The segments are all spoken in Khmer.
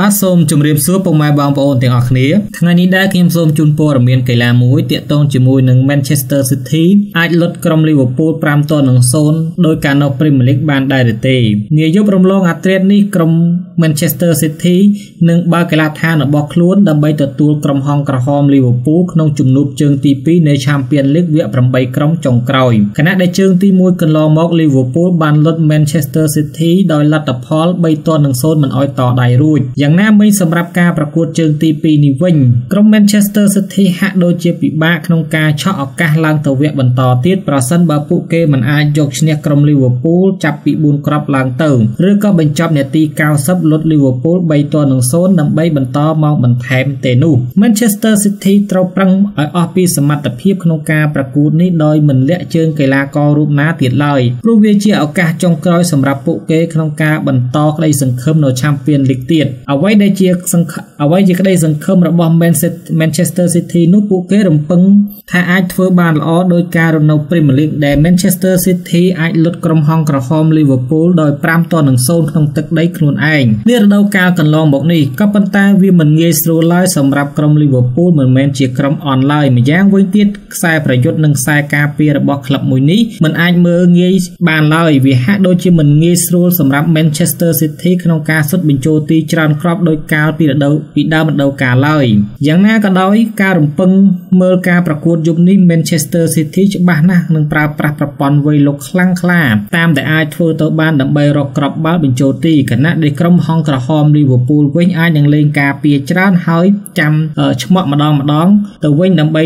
បាទសូមជម្រាបសួរពុកម៉ែបងប្អូនទាំងអស់គ្នាថ្ងៃនេះដែរខ្ញុំសូមជូនព័ត៌មានកីឡាមួយទាក់ទងជាមួយនឹង Manchester City អាចលុតក្រុម Liverpool 5ទល់នឹង0ដោយការនៅ Premier League បានដែរឬទេនាយករំលងអាត្រេតនេះក្រុម Manchester City នឹងបើកកីឡដ្ឋានរបស់ខ្លួនដើម្បីទទួលក្រុមហង្សក្រហម Liverpool ក្នុងជំនួបជើងទី2នៃ Champions League វគ្គ8ក្រុមចុងក្រោយខណៈដែលជើងទី1កន្លងមក Liverpool បានលុត Manchester City ដោយលទ្ធផល3ទល់នឹង0មិនឲ្យតដៃរួចយ៉ាងណាមិញសម្រាប់ការប្រកួតជើងទី2នេះវិញក្រុម Manchester City ហាក់ដូចជាពិបាកក្នុងការឆក់ឱកាសឡើងទៅវគ្គបន្តទៀតប្រសិនបើពួកគេមិនអាចយកឈ្នះក្រុម Liverpool ចាប់ពី4គ្រាប់ឡើងទៅឬក៏បញ្ចប់នាទី90លុត Liverpool 3ទល់នឹង0ដើម្បីបន្តមកបន្ថែមទេនោះ Manchester City ត្រូវប្រឹងឲ្យអស់ពីសមត្ថភាពក្នុងការប្រកួតនេះដោយមិនលាក់ជើងកីឡាកររូបណាទៀតឡើយព្រោះវាជាឱកាសចុងក្រោយសម្រាប់ពួកគេក្នុងការបន្តក្តីសង្ឃឹមនៅ Champions League ទៀតអ្វីដែលជាសង្ឃអ្វីជាក្តីសង្ឃឹមរបស់ Manchester City នោះពួកគេរំពឹងថាអាចធ្វើបានល្អដោយការរនៅ Premier League ដែល Manchester City អាចលុតក្រុមហង្សក្រហម Liverpool ដោយ5ទល់នឹង0ក្នុងទឹកដីខ្លួនឯងនារដូវកាលកន្លងមកនេះក៏ប៉ុន្តែវាមិនងាយស្រួលឡើយសម្រាប់ក្រុម Liverpool មិនមែនជាក្រុមអនឡើយម្យ៉ាងវិញទៀតខ្សែប្រយុទ្ធនិងខ្សែការពាររបស់ក្លឹបមួយនេះមិនអាចមើលងាយបានឡើយវាហាក់ដូចជាមិនងាយស្រួលសម្រាប់ Manchester City ក្នុងការសុទ្ធបញ្ចូលទីច្រើនគ្រាប់ដោយកាលពីរដូវពីដើមរដូវកាលឡើយយ៉ាងណាក៏ដោយការរំពឹងមើលការប្រកួតយប់នេះ Manchester City ច្បាស់ណាស់នឹងប្រើប្រាស់ប្រព័ន្ធវៃលុកខ្លាំងក្លាតាមដែលអាចធ្វើទៅបានដើម្បីរកគ្រាប់បាល់បញ្ចូលទីខណៈដែលក្រុមហង្សក្រហម Liverpool វិញអាចនឹងលេងការពារច្រើនហើយចាំឆ្មក់ម្ដងម្ដង ទៅវិញដើម្បី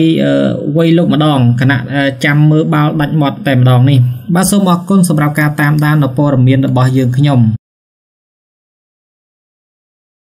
វៃលុកម្ដងខណៈចាំមើលបាល់ដាច់មាត់តែម្ដងនេះបាទសូមអរគុណសម្រាប់ការតាមដាននៅព័ត៌មានរបស់យើងខ្ញុំ